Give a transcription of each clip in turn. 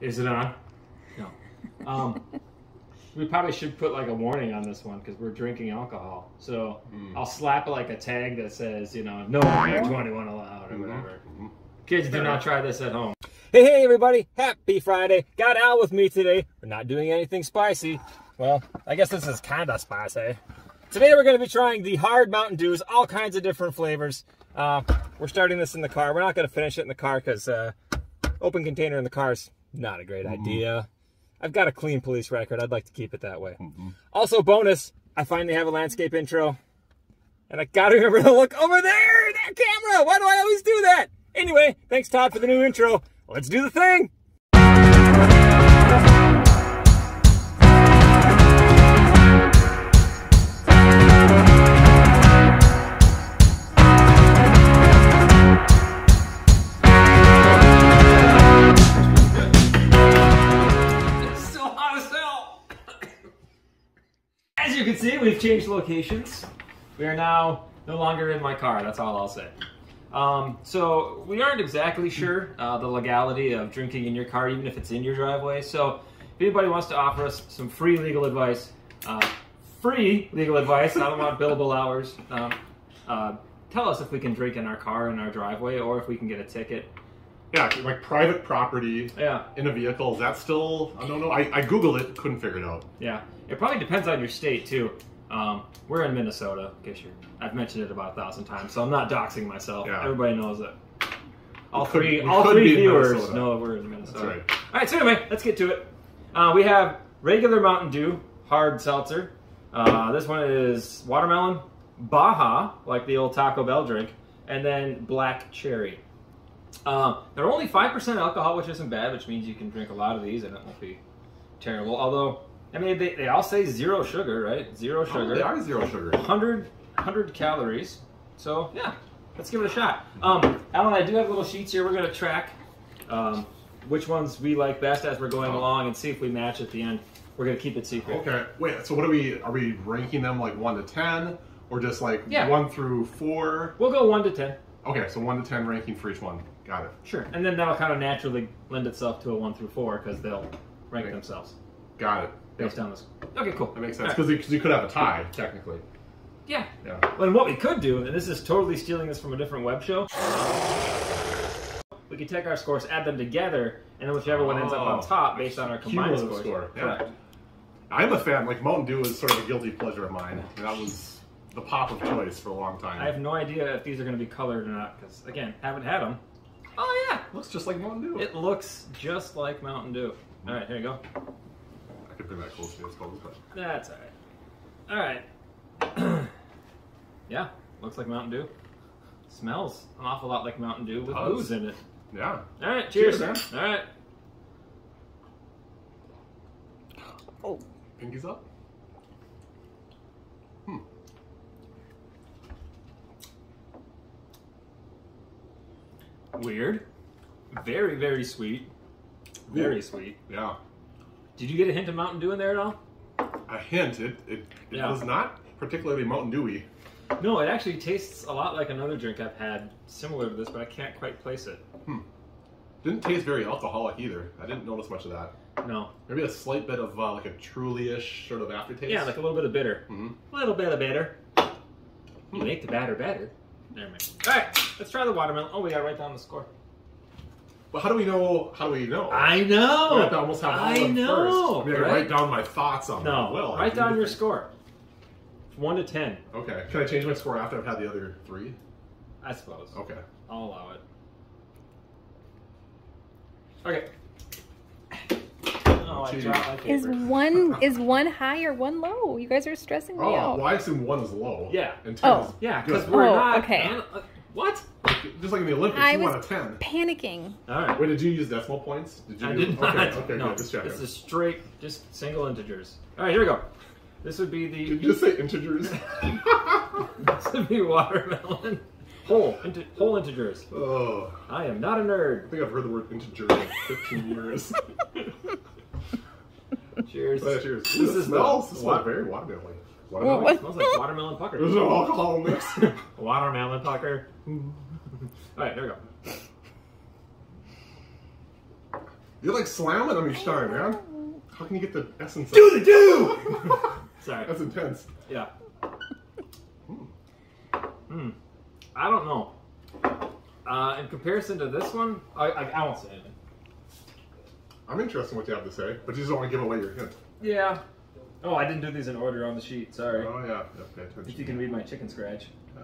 Is it on? No. Um, we probably should put like a warning on this one because we're drinking alcohol. So Mm. I'll slap like a tag that says, you know, no under 21 allowed or Mhm. whatever. Mhm. Kids, do not try this at home. Hey, hey, everybody. Happy Friday. Got Al with me today. We're not doing anything spicy. Well, I guess this is kind of spicy. Today we're going to be trying the hard Mountain Dews, all kinds of different flavors. Uh, we're starting this in the car. We're not going to finish it in the car because uh, open container in the car is not a great mm-hmm. idea. I've got a clean police record. I'd like to keep it that way. Mm-hmm. Also, bonus, I finally have a landscape intro. And I gotta remember to look over there, that camera. Why do I always do that? Anyway, thanks Todd for the new intro. Let's do the thing. As you can see, we've changed locations. We are now no longer in my car. That's all I'll say. Um, so we aren't exactly sure uh, the legality of drinking in your car, even if it's in your driveway. So if anybody wants to offer us some free legal advice, uh, free legal advice, I don't want billable hours. Um, uh, tell us if we can drink in our car in our driveway, or if we can get a ticket. Yeah, like private property Yeah, in a vehicle. Is that still? I don't know. I, I googled it, couldn't figure it out. Yeah, it probably depends on your state too. Um, we're in Minnesota, in case you're. I've mentioned it about a thousand times, so I'm not doxing myself. Yeah. Everybody knows it. All We three, all three viewers know we're in Minnesota. That's right. All right, so anyway, let's get to it. Uh, we have regular Mountain Dew hard seltzer. Uh, this one is watermelon, Baja, like the old Taco Bell drink, and then black cherry. Uh, they're only 5% alcohol, which isn't bad, which means you can drink a lot of these and it won't be terrible. Although, I mean, they, they all say zero sugar, right? Zero sugar. they are zero sugar. 100, 100 calories. So, yeah, let's give it a shot. Um, Alan, I do have little sheets here we're going to track um, which ones we like best as we're going Oh. along and see if we match at the end. We're going to keep it secret. Okay. Wait. So what are we? Are we ranking them like one to ten, or just like Yeah. one through four? We'll go 1 to 10. Okay. So one to ten ranking for each one. Got it. Sure. And then that'll kind of naturally lend itself to a 1 through 4 because they'll rank Right. themselves Got it. Based Yep. on this. Okay, cool. That makes sense All right. because you, could have a tie technically. Yeah. Yeah. Well, and what we could do, and this is totally stealing this from a different web show, we could take our scores, add them together, and then whichever one ends up on Oh. top based on our combined scores. score. Yeah. Correct. I'm a fan. Like Mountain Dew is sort of a guilty pleasure of mine. That was the pop of choice for a long time. I have no idea if these are going to be colored or not, because again, haven't had them. Oh yeah, looks just like Mountain Dew. it looks just like Mountain Dew. All right, here you go. I could bring that close to you, but That's all right. All right. yeah, looks like Mountain Dew. Smells an awful lot like Mountain Dew with Does. booze in it. yeah. All right, cheers, Cheers, All right. Oh, pinkies up. Hmm. Weird. Very, very sweet. Very Ooh. sweet. Yeah. Did you get a hint of Mountain Dew in there at all? A hint. It it, it Yeah. was not particularly Mountain Dewy. No, it actually tastes a lot like another drink I've had similar to this, but I can't quite place it. Hmm. Didn't taste very alcoholic either. I didn't notice much of that. No. Maybe a slight bit of uh, like a truly-ish sort of aftertaste. Yeah, like a little bit of bitter. Mm -hmm. A little bit of bitter. You make the batter better. Never mind. All right, let's try the watermelon. Oh, we gotta write down the score. But how do we know? How do we know? I We know. have to almost have all I know. first. I mean, I can right? write down my thoughts on No, them. Well, write down your think- score. One to ten, Okay. Can I change my score after I've had the other three? I suppose. Okay. I'll allow it. Okay. Oh, I dropped my Is one is one high or one low? You guys are stressing me Oh, out. well, I assume one is low. Yeah. And ten Oh. is Yeah, because we're Oh, not. okay. ana- uh, what? Just like in the Olympics, I you want a ten. Panicking. All right. Wait, did you use decimal points? Did you? I do- did not. Okay, okay, no, good. Just checking. this is straight, just single integers. All right, here we go. This would be the. Did you just say integers? this would be watermelon. Whole, inte- whole integers. oh, I am not a nerd. I think I've heard the word integer in 15 years. Cheers. Oh, cheers. This Ooh, is it smells. the- This what? smells very watermelon. Watermelon. what- smells like watermelon pucker. There's no alcohol in this. Watermelon pucker. Mm. All right, here we go. You're like slamming on each time, man. How can you get the essence? Do of the do! Sorry. That's intense. Yeah. Hmm. I don't know. Uh, in comparison to this one, I, I, I won't say anything. I'm interested in what you have to say, but you just don't want to give away your hint. Yeah. Oh, I didn't do these in order on the sheet. Sorry. Oh yeah, yeah pay If you can read my chicken scratch. Yeah.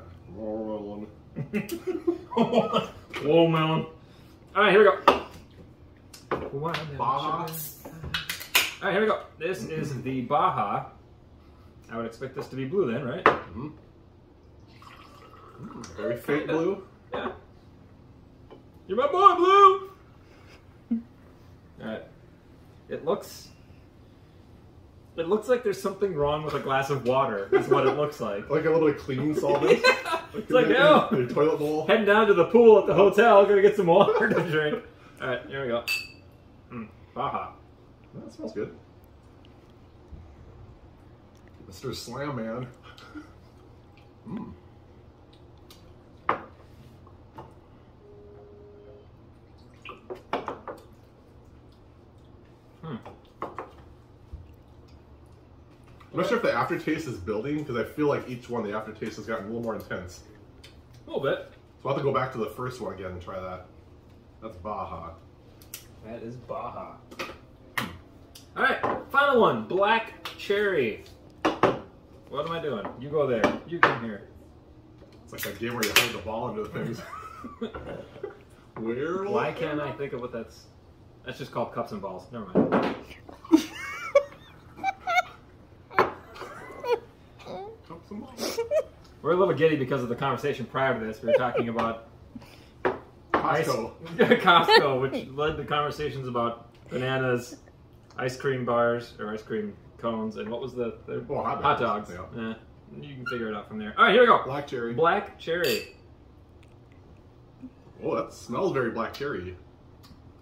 Roll, Whoa, melon. All right, here we go. Watermelon Baja. All right, here we go. This is the Baja. I would expect this to be blue then, right? Mhm. Mm, Very faint blue. Yeah. You're my boy, Blue. All right. It looks. It looks like there's something wrong with a glass of water. Is what it looks like. Like a little bit of clean solvent. it's like, oh, toilet bowl. heading down to the pool at the hotel, gonna get some water to drink. All right, here we go. Mm, Baja. That smells good. Mr. Slam Man. Mm. I'm not sure if the aftertaste is building because I feel like each one the aftertaste has gotten a little more intense. A little bit. So I'll have to go back to the first one again and try that. That's Baja. That is Baja. Hmm. All right, final one. Black cherry. What am I doing? You go there. You come here. It's like that game where you hold the ball into the things. Where? Why can't? I think of what that's? That's just called cups and balls. Never mind. Cups and balls. We're a little giddy because of the conversation prior to this. We were talking about ice, Costco. Costco, which led to conversations about bananas, ice cream bars or ice cream cones, and what was the, the Oh, hot hot dogs, dogs? yeah. Eh, you can figure it out from there. All right, here we go. Black cherry. Black cherry. Oh, that smells very black cherry.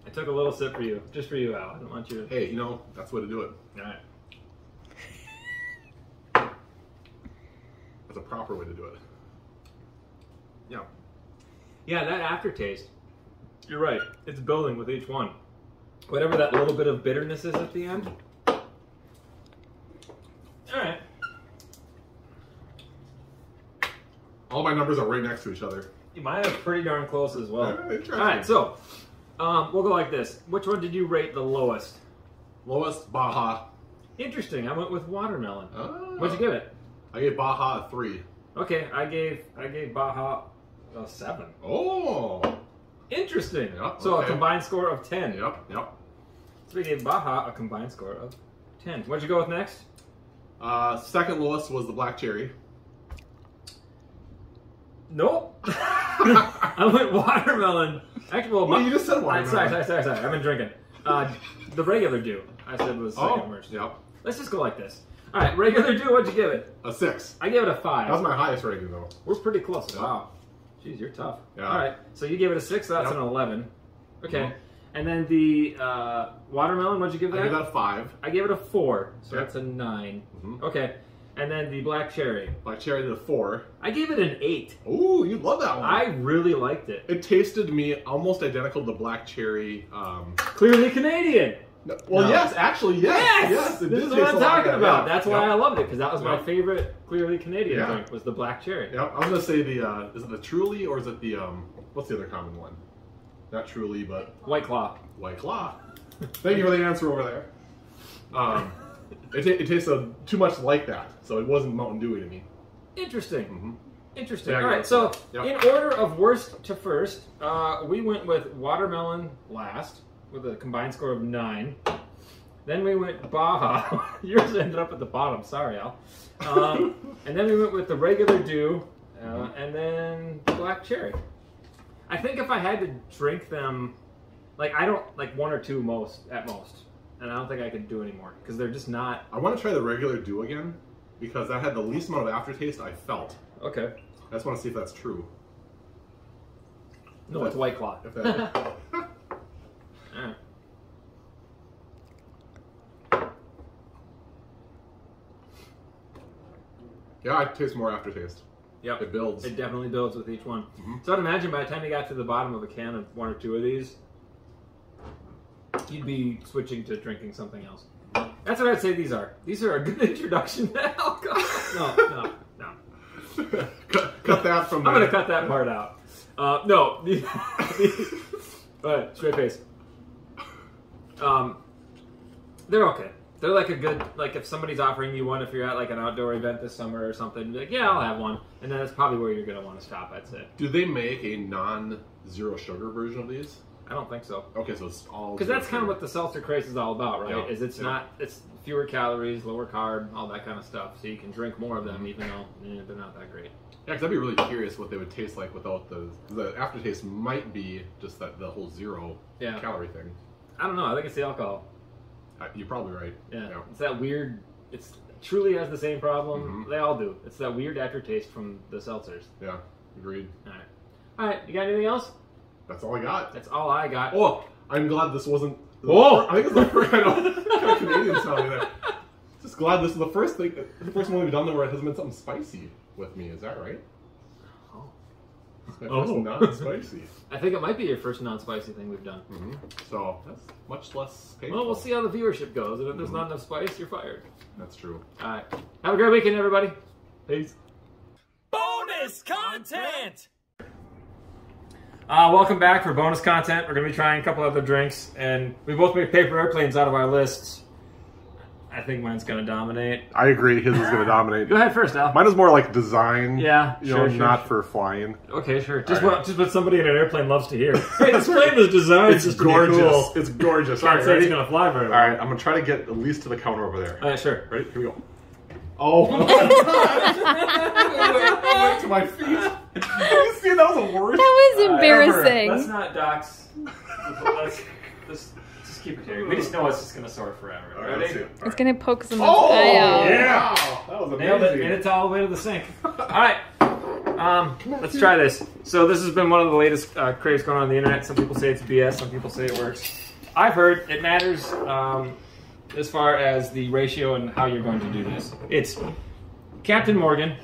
I took a little sip for you, just for you, Al. I don't want you to. Hey, you know, that's the way to do it. All right. That's a proper way to do it. Yeah. Yeah, that aftertaste. You're right. It's building with each one. Whatever that little bit of bitterness is at the end. All right. All my numbers are right next to each other. You mine are pretty darn close as well. All right, so um, we'll go like this. Which one did you rate the lowest? Lowest, Baja. Interesting. I went with watermelon. Ah. What'd you give it? I gave Baja a three. Okay, I gave I gave Baja a seven. Oh. Interesting. Yeah, so a combined score of ten. Yep, yep. So we gave Baja a combined score of ten. What'd you go with next? Uh, second lowest was the black cherry. Nope. I went watermelon. Actually, well, Well, my- you just said watermelon. sorry, sorry, sorry, sorry. I've been drinking. Uh, the regular dew. I said was second Oh, worst. yep. Let's just go like this. All right, regular dew. What'd you give it? A six. I gave it a five. That was my highest rating, though. We're pretty close. Yeah. Wow. Jeez, you're tough. Yeah. All right, so you gave it a six. That's Yep. an eleven. Okay. Mhm. And then the uh, watermelon. What'd you give that? I gave that a five. I gave it a four. So Yeah. that's a 9 Mhm. Okay. And then the black cherry. Black cherry did a four. I gave it an eight. Ooh, you love that one. I really liked it. It tasted to me almost identical to the black cherry. Um, Clearly Canadian. No- well, No. yes, actually, yes, yes. it this is what I'm talking like about. that. That's why Yep. I loved it because that was my favorite clearly Canadian Yeah. drink was the black cherry. Yep, I was gonna say the uh, is it the Truly or is it the um what's the other common one? Not Truly, but White Claw. White Claw. Thank you for the answer over there. Um, it, ta- it tasted too much like that, so it wasn't Mountain Dewy to me. Interesting. hmm Interesting. Yeah, I All get right, it. so Yep. in order of worst to first, uh, we went with watermelon last with a combined score of nine. Then we went Baja. Yours ended up at the bottom. Sorry, Al. Um, and then we went with the regular dew, uh, and then black cherry. I think if I had to drink them, like I don't like one or two most at most, and I don't think I could do anymore because they're just not I want to try the regular Dew again because that had the least amount of aftertaste I felt. okay. I just want to see if that's true. No, it's White Claw. If that, Alright. Yeah, I taste more aftertaste. Yep. It builds. It definitely builds with each one. Mhm. So I'd imagine by the time you got to the bottom of a can of one or two of these, you'd be switching to drinking something else. That's what I'd say these are. These are a good introduction to alcohol. No, no, no. cut, cut that from I'm the. gonna cut that part out. Uh, no, the, but straight face. Um, they're okay. They're like a good like if somebody's offering you one if you're at like an outdoor event this summer or something. Like yeah, I'll have one, and then that's probably where you're gonna want to stop. I'd say. Do they make a non-zero sugar version of these? I don't think so. Okay, so it's all. Because that's kind of what the seltzer craze is all about, right? Yeah, Is it's yeah. not it's fewer calories, lower carb, all that kind of stuff. So you can drink more of them, even though eh, they're not that great. Yeah, because I'd be really curious what they would taste like without the the aftertaste. Might be just that the whole zero Yeah. calorie thing. I don't know. I think it's the alcohol. Uh, You're probably right. Yeah, Yeah. it's that weird. It's truly has the same problem. Mhm. They all do. It's that weird aftertaste from the seltzers. Yeah, agreed. All right, all right. You got anything else? That's all I got. That's all I got. Oh, I'm glad this wasn't. Oh! I think it's the first. I know, kind of Canadian sounding there. Just glad this is the first thing, the first one we've done where it hasn't been something spicy with me. Is that right? Oh. It's my first Oh. non-spicy. I think it might be your first non-spicy thing we've done. hmm So that's much less painful. Well, we'll see how the viewership goes, and if there's not enough spice, you're fired. That's true. All right. Have a great weekend, everybody. Peace. Bonus content! Uh, welcome back for bonus content. We're going to be trying a couple other drinks, and we both made paper airplanes out of our lists. I think mine's going to dominate. I agree. His is going to dominate. Go ahead first, Al. Mine is more like design. Yeah, You sure, know, sure, not sure. for flying. Okay, sure. Just All right. what just what somebody in an airplane loves to hear. Hey, this plane was designed It's just gorgeous. cool. It's gorgeous. All Can't right, say it's ready? going to fly very All well. right, I'm gonna try to get at least to the counter over there. All right, sure. Ready? Here we go. Oh my god! I went to my feet. you see, that was the worst. That was Uh, embarrassing. Let's not dox. Let's just, just keep it here. We just know it's just going to soar forever. All right, let's see Ready? All It's right. gonna poke some Oh eye out. yeah! Wow, that was Nailed it, amazing. and it's all the way to the sink. All right, um, let's try this. So this has been one of the latest uh, craze going on, on the internet. Some people say it's BS. Some people say it works. I've heard it matters um, as far as the ratio and how you're going to do this. It's Captain Morgan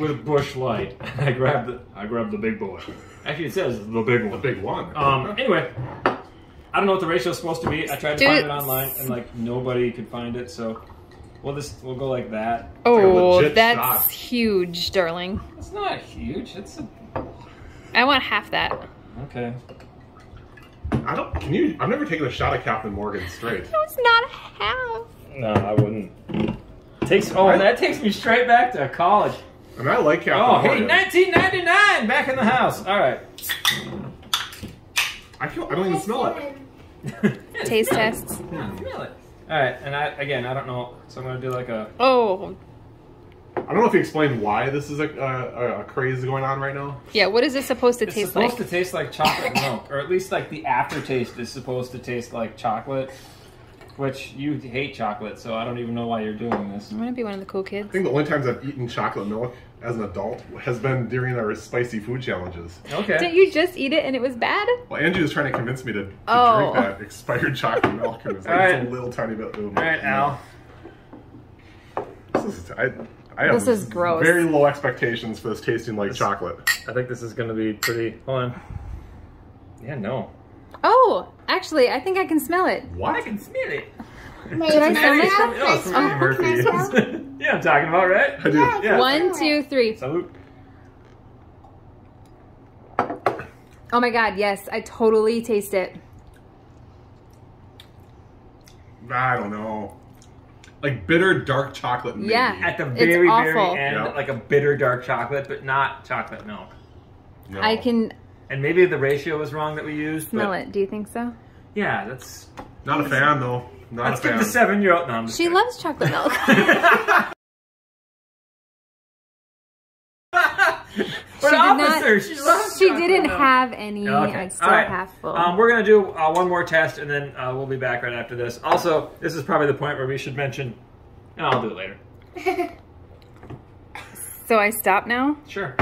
with a Busch Light. I grabbed the I grabbed the big boy. Actually, it says the big one. the big one. Um, anyway, I don't know what the ratio is supposed to be. I tried to Dude. find it online, and like nobody could find it. So we'll just we'll go like that. Oh, legit that's shot. huge, darling. It's not huge. It's a, I want half that. okay. I don't. Can you? I've never taken a shot at Captain Morgan straight. That was not a half. No, I wouldn't. Takes oh that takes me straight back to college. And I like Captain Oh hey, 1999, back in the house. All right. I feel. I don't even smell it. Taste tests. Yeah, hmm. smell it. All right, and I again I don't know, so I'm gonna do like a Oh, I don't know if you explained why this is a, a, a craze going on right now. yeah. What is this supposed to It's taste supposed like? Supposed to taste like chocolate milk, or at least like the aftertaste is supposed to taste like chocolate. Which you hate chocolate, so I don't even know why you're doing this. I'm gonna be one of the cool kids. I think the only times I've eaten chocolate milk as an adult has been during our spicy food challenges. Okay. Didn't you just eat it and it was bad? Well, Angie was trying to convince me to, to Oh. drink that expired chocolate milk, and it was like All right. a little tiny bit. All right, Al. This is, I, I have This is gross. Very low expectations for this tasting like chocolate. I think this is gonna be pretty. Hold on. Yeah, no. Oh, actually, I think I can smell it. What? can smell it. Did I smell It's it? from, oh, it's from Eddie Murphy. yeah, I'm talking about right. I do. Yeah. One, two, three. Salute. Oh my god, yes, I totally taste it. I don't know. Like bitter dark chocolate. Maybe. Yeah. At the It's very, awful. very end, Yeah. like a bitter dark chocolate, but not chocolate milk. No. I can And maybe the ratio was wrong that we used. smell but it. Do you think so? Yeah, that's. Not a fan though. Not Let's a give the seven-year-old. No, She kidding. loves chocolate milk. But She did not- she loves she didn't milk. have any. Okay. I still All right. half full. Um, we're gonna do uh, one more test, and then uh, we'll be back right after this. Also, this is probably the point where we should mention. No, I'll do it later. so I stop now. Sure.